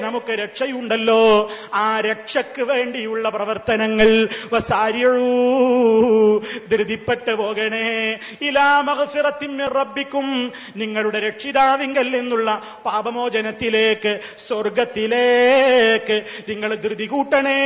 നമുക്ക് രക്ഷയുണ്ടല്ലോ. ആ രക്ഷക്ക് വേണ്ടിയുള്ള പ്രവർത്തനങ്ങൾ. ധൃതിപ്പെട്ട് പോകണേ. ഇലാ റബ്ബിക്കും നിങ്ങളുടെ രക്ഷിതാവിങ്കൽ നിന്നുള്ള പാപമോചനത്തിലേക്ക് സ്വർഗത്തിലേക്ക് നിങ്ങൾ ധൃതി കൂട്ടണേ.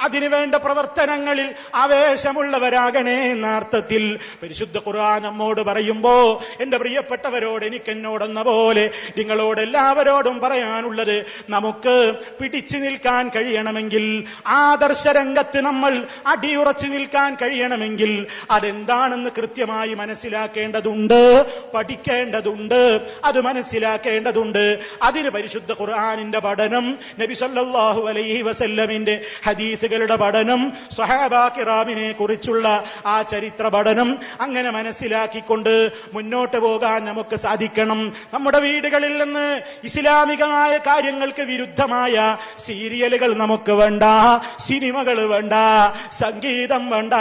അതിനുവേണ്ട പ്രവർത്തനങ്ങളിൽ ആവേശമുള്ളവരാകണേ എന്ന അർത്ഥത്തിൽ പരിശുദ്ധ ഖുർആൻ നമ്മോട് പറയുമ്പോ എന്റെ പ്രിയപ്പെട്ടവരോട് എനിക്ക് എന്നോടെന്ന പോലെ നിങ്ങളോട് എല്ലാവരോടും പറയാനുള്ളത് നമുക്ക് പിടിച്ചു നിൽക്കാൻ കഴിയണമെങ്കിൽ ആദർശ രംഗത്ത് നമ്മൾ അടിയുറച്ചു നിൽക്കാൻ കഴിയണമെങ്കിൽ അതെന്താണെന്ന് കൃത്യമായി മനസ്സിലാക്കേണ്ടതുണ്ട് പഠിക്കേണ്ടതുണ്ട്. അത് മനസ്സിലാക്കേണ്ടതുണ്ട്. അതിന് പരിശുദ്ധ ഖുർആാനിന്റെ പഠനം നബി സല്ലല്ലാഹു അലൈഹി വസല്ലമിന്റെ ഹദീസുകളുടെ പഠനം സ്വഹാബാ കിറാമിനെ കുറിച്ചുള്ള ആ ചരിത്ര പഠനം അങ്ങനെ മനസ്സിലാക്കിക്കൊണ്ട് മുന്നോട്ട് പോകാൻ നമുക്ക് സാധിക്കണം. നമ്മുടെ വീടുകളിൽ നിന്ന് ഇസ്ലാമികമായ കാര്യങ്ങൾക്ക് വിരുദ്ധമായ സീരിയലുകൾ നമുക്ക് വേണ്ട സിനിമകൾ വേണ്ട സംഗീതം വേണ്ട.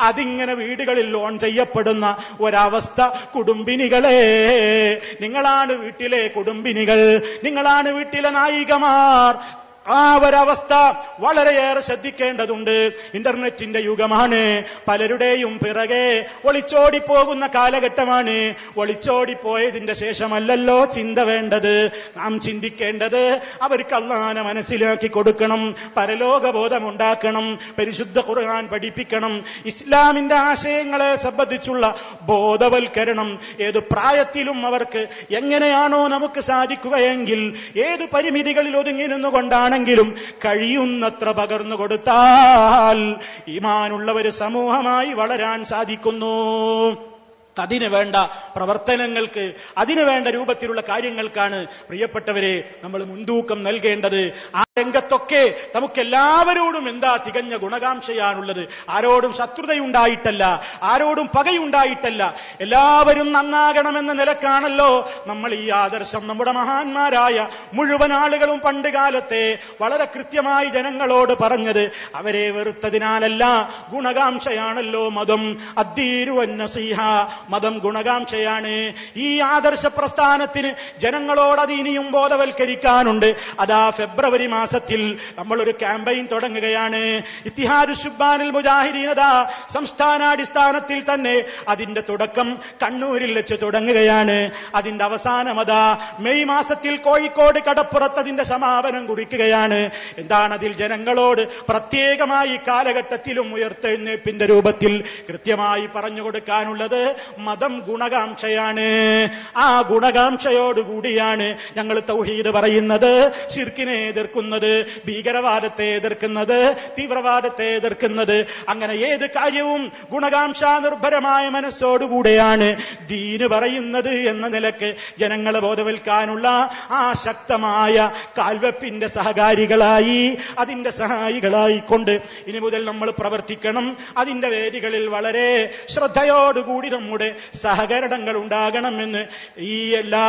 അതിങ്ങനെ വീടുകളിൽ ലോൺ ചെയ്യപ്പെടുന്ന ഒരവസ്ഥ കുടുംബിനികളെ. നിങ്ങളാണ് വീട്ടിലെ കുടുംബിനികൾ. നിങ്ങളാണ് വീട്ടിലെ നായികമാർ. ആ ഒരവസ്ഥ വളരെയേറെ ശ്രദ്ധിക്കേണ്ടതുണ്ട്. ഇന്റർനെറ്റിന്റെ യുഗമാണ്. പലരുടെയും പിറകെ ഒളിച്ചോടി പോകുന്ന കാലഘട്ടമാണ്. ഒളിച്ചോടിപ്പോയതിന്റെ ശേഷമല്ലല്ലോ ചിന്ത വേണ്ടത്. നാം ചിന്തിക്കേണ്ടത് അവർക്ക് അള്ളാനെ മനസ്സിലാക്കി കൊടുക്കണം പരലോകബോധമുണ്ടാക്കണം പരിശുദ്ധ ഖുർആൻ പഠിപ്പിക്കണം ഇസ്ലാമിന്റെ ആശയങ്ങളെ സംബന്ധിച്ചുള്ള ബോധവൽക്കരണം ഏത് പ്രായത്തിലും അവർക്ക് എങ്ങനെയാണോ നമുക്ക് സാധിക്കുകയെങ്കിൽ ഏത് പരിമിതികളിൽ ഒതുങ്ങി നിന്നുകൊണ്ടാണെങ്കിലും കഴിയുന്നത്ര പകർന്നു കൊടുത്താൽ ഈമാനുള്ള ഒരു സമൂഹമായി വളരാൻ സാധിക്കുന്നു. അതിനു വേണ്ട പ്രവർത്തനങ്ങൾക്ക് അതിനു വേണ്ട രൂപത്തിലുള്ള കാര്യങ്ങൾക്കാണ് പ്രിയപ്പെട്ടവരെ നമ്മൾ മുൻതൂക്കം നൽകേണ്ടത്. രംഗത്തൊക്കെ നമുക്ക് എല്ലാവരോടും എന്താ തികഞ്ഞ ഗുണകാംക്ഷയാണുള്ളത്? ആരോടും ശത്രുതയുണ്ടായിട്ടല്ല ആരോടും പകയുണ്ടായിട്ടല്ല. എല്ലാവരും നന്നാകണമെന്ന നിലക്കാണല്ലോ നമ്മൾ ഈ ആദർശം. നമ്മുടെ മഹാന്മാരായ മുഴുവൻ ആളുകളും പണ്ട് കാലത്തെ വളരെ കൃത്യമായി ജനങ്ങളോട് പറഞ്ഞത് അവരെ വെറുത്തതിനാലല്ല ഗുണകാംക്ഷയാണല്ലോ മതം. അദ്ദീരുവന്നസീഹ മതം ഗുണകാംക്ഷയാണ്. ഈ ആദർശ പ്രസ്ഥാനത്തിന് ജനങ്ങളോട് അത് ഇനിയും ബോധവൽക്കരിക്കാനുണ്ട്. അതാ ഫെബ്രുവരി മാസത്തിൽ നമ്മൾ ഒരു ക്യാമ്പയിൻ തുടങ്ങുകയാണ്. ഇത്തിഹാദ് ഷുബാനിൽ മുജാഹിദീനത സംസ്ഥാനാടിസ്ഥാനത്തിൽ തന്നെ അതിന്റെ തുടക്കം കണ്ണൂരിൽ വെച്ച് തുടങ്ങുകയാണ്. അതിന്റെ അവസാനം അതാ മെയ് മാസത്തിൽ കോഴിക്കോട് കടപ്പുറത്ത് അതിന്റെ സമാപനം കുറിക്കുകയാണ്. എന്താണ് അതിൽ ജനങ്ങളോട് പ്രത്യേകമായി കാലഘട്ടത്തിലും ഉയർത്തെഴുന്നേപ്പിന്റെ രൂപത്തിൽ കൃത്യമായി പറഞ്ഞു കൊടുക്കാനുള്ളത് മതം ഗുണകാംക്ഷയാണ്. ആ ഗുണകാംക്ഷയോടുകൂടിയാണ് ഞങ്ങൾ തൗഹീദ് പറയുന്നത്. ശിർക്കിനെ എതിർക്കുന്നത് ഭീകരവാദത്തെ എതിർക്കുന്നത് തീവ്രവാദത്തെ എതിർക്കുന്നത്. അങ്ങനെ ഏത് കാര്യവും ഗുണകാംക്ഷ നിർഭരമായ മനസ്സോടുകൂടെയാണ് ദീന് പറയുന്നത് എന്ന നിലയ്ക്ക് ജനങ്ങളെ ബോധവൽക്കാനുള്ള ആ ശക്തമായ കാൽവെപ്പിന്റെ സഹകാരികളായി അതിന്റെ സഹായികളായി കൊണ്ട് ഇനി മുതൽ നമ്മൾ പ്രവർത്തിക്കണം. അതിന്റെ വേദികളിൽ വളരെ ശ്രദ്ധയോടുകൂടി നമ്മുടെ സഹകരണങ്ങൾ ഉണ്ടാകണമെന്ന് ഈ എല്ലാ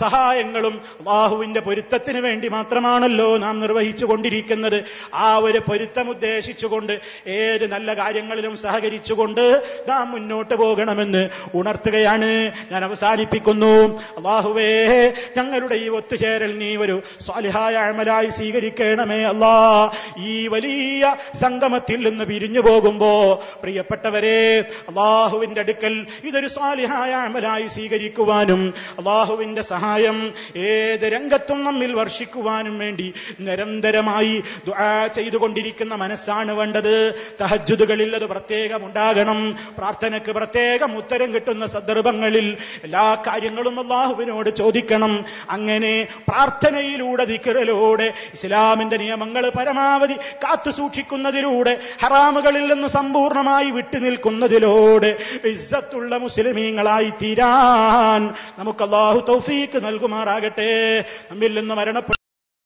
സഹായങ്ങളും ബാഹുവിന്റെ പൊരുത്തത്തിന് വേണ്ടി മാത്രമാണല്ലോ നാം നിർവഹിച്ചു കൊണ്ടിരിക്കുന്നത് ആ ഒരു പൊരുത്തം ഉദ്ദേശിച്ചുകൊണ്ട് ഏത് നല്ല കാര്യങ്ങളിലും സഹകരിച്ചുകൊണ്ട് നാം മുന്നോട്ട് പോകണമെന്ന് ഉണർത്തുകയാണ്. ഞാൻ അവസാനിപ്പിക്കുന്നു. അള്ളാഹുവേ ഞങ്ങളുടെ ഈ ഒത്തുചേരൽ നീ ഒരു സ്വാലിഹായ അമലായി സ്വീകരിക്കണമേ അല്ലാ. ഈ വലിയ സംഗമത്തിൽ നിന്ന് പിരിഞ്ഞു പോകുമ്പോ പ്രിയപ്പെട്ടവരെ അള്ളാഹുവിന്റെ അടുക്കൽ ഇതൊരു സ്വാലിഹായ അമലായി സ്വീകരിക്കുവാനും അള്ളാഹുവിന്റെ സഹായം ഏത് രംഗത്തും നമ്മിൽ വർഷിക്കുവാനും വേണ്ടി നിരന്തരമായി ദുആ ചെയ്തുകൊണ്ടിരിക്കുന്ന മനസ്സാണ് വേണ്ടത്. തഹജുദുകളിൽ അത് പ്രത്യേകം ഉണ്ടാകണം പ്രാർത്ഥനയ്ക്ക് പ്രത്യേകം ഉത്തരം കിട്ടുന്ന സന്ദർഭങ്ങളിൽ എല്ലാ കാര്യങ്ങളും അള്ളാഹുവിനോട് ചോദിക്കണം. അങ്ങനെ പ്രാർത്ഥനയിലൂടെ ദിക്കറിലൂടെ ഇസ്ലാമിന്റെ നിയമങ്ങൾ പരമാവധി കാത്തു സൂക്ഷിക്കുന്നതിലൂടെ ഹറാമുകളിൽ നിന്ന് സമ്പൂർണമായി വിട്ടുനിൽക്കുന്നതിലൂടെ ഇസ്സത്തുള്ള മുസ്ലിമീങ്ങളായി തീരാൻ നമുക്ക് അള്ളാഹു തൗഫീക്ക് നൽകുമാറാകട്ടെ. നമ്മിൽ നിന്ന് മരണപ്പെട്ട